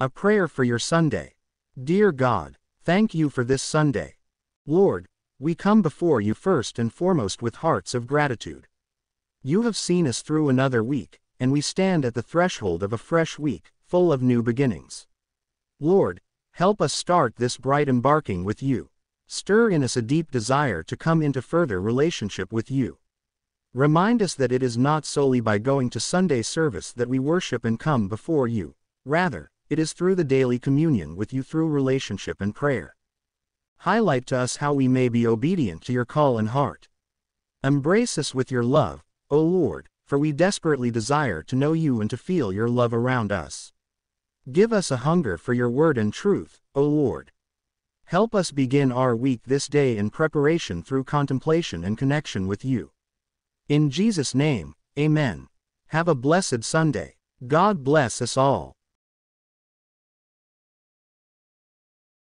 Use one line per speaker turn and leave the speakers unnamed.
A prayer for your Sunday. Dear God, thank you for this Sunday. Lord, we come before you first and foremost with hearts of gratitude. You have seen us through another week, and we stand at the threshold of a fresh week, full of new beginnings. Lord, help us start this bright embarking with you. Stir in us a deep desire to come into further relationship with you. Remind us that it is not solely by going to Sunday service that we worship and come before you. Rather, it is through the daily communion with you through relationship and prayer. Highlight to us how we may be obedient to your call and heart. Embrace us with your love, O Lord, for we desperately desire to know you and to feel your love around us. Give us a hunger for your word and truth, O Lord. Help us begin our week this day in preparation through contemplation and connection with you. In Jesus' name, Amen. Have a blessed Sunday. God bless us all.